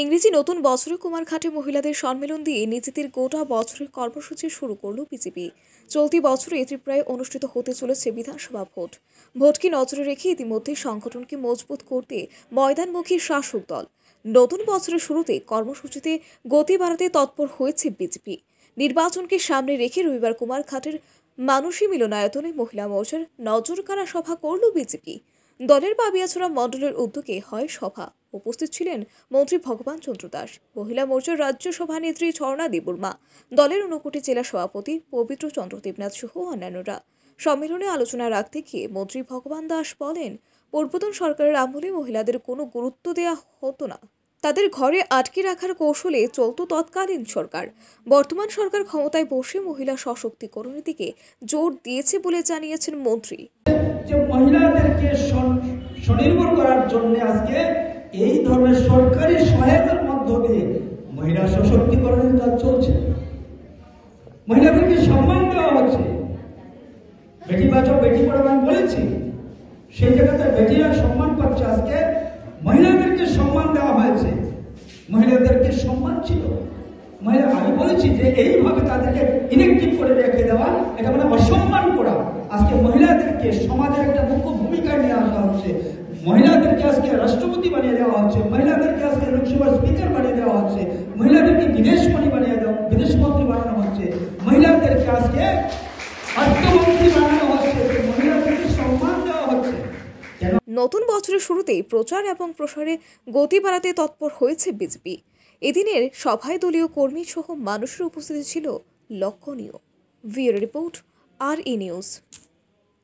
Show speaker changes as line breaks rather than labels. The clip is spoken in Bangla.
ইংরেজি নতুন বছরে কুমারঘাটে মহিলাদের সম্মেলন দিয়ে নিজেদের গোটা বছরের কর্মসূচি শুরু করল বিজেপি। চলতি বছরে ত্রিপুরায় অনুষ্ঠিত হতে চলেছে বিধানসভা ভোট। ভোটকে নজরে রেখে ইতিমধ্যে সংগঠনকে মজবুত করতে ময়দানমুখী শাসক দল। নতুন বছরের শুরুতে কর্মসূচিতে গতি বাড়াতে তৎপর হয়েছে বিজেপি। নির্বাচনকে সামনে রেখে রবিবার কুমারঘাটের মানুষী মিলনায়তনে মহিলা মোর্চার নজরকাড়া সভা করল বিজেপি। দলের বাবিয়াছড়া মণ্ডলের উদ্যোগে হয় সভা। উপস্থিত ছিলেন মন্ত্রী ভগবান চন্দ্র দাস। মহিলা মোর্চার রাজ্য সভানেত্রী ঝর্ণা দেববর্মা। দলের ঊনকোটি জেলা সভাপতি পবিত্র চন্দ্র দেবনাথ সহ অন্যান্যরা। সম্মেলনে আলোচনা রাখতে গিয়ে মন্ত্রী ভগবান দাস বলেন, পূর্বতন সরকারের আমলে মহিলাদের কোনো গুরুত্ব দেয়া হতো না। তাদের ঘরে আটকে রাখার কৌশলে চলত তৎকালীন সরকার। বর্তমান সরকার ক্ষমতায় বসে মহিলা সশক্তিকরণের দিকে জোর দিয়েছে বলে জানিয়েছেন মন্ত্রী।
যে মহিলাদেরকে স্বনির্ভর করার জন্য আজকে এই ধরনের সরকারি সহায়তার মাধ্যমে মহিলা সশক্তিকরণের কাজ চলছে। মহিলাদেরকে সম্মান দেওয়া হচ্ছে। বেটি বাঁচাও, বেটি পড়াও, আমি বলেছি, সেই জায়গাতে বেটিরা সম্মান পাচ্ছে। আজকে মহিলাদেরকে সম্মান দেওয়া হয়েছে। মহিলাদেরকে সম্মান ছিল। মহিলা, আমি বলেছি যে এইভাবে তাদেরকে ইনেকটিভ করে রেখে দেওয়া, এটা মানে অসম্মান করা। আজকে মহিলাদেরকে সমাজের একটা মুখ্য ভূমিকায় নিয়ে আসা হচ্ছে মহিলাদেরকে আজকে রাষ্ট্রপতি বানিয়ে দেওয়া হচ্ছে মহিলাদেরকে আজকে লোকসভার স্পিকার বানিয়ে দেওয়া হচ্ছে মহিলাদেরকে বিদেশমন্ত্রী বানিয়ে দেওয়া বিদেশমন্ত্রী বানানো হচ্ছে মহিলাদেরকে আজকে অর্থমন্ত্রী বানানো হচ্ছে মহিলাদেরকে সম্মান দেওয়া হচ্ছে
নতুন বছরের শুরুতেই প্রচার এবং প্রসারে গতি বাড়াতে তৎপর হয়েছে বিজেপি। এদিনের সভায় দলীয় কর্মী সহ মানুষের উপস্থিতি ছিল লক্ষণীয়। ভিওর রিপোর্ট, আর ই নিউজ।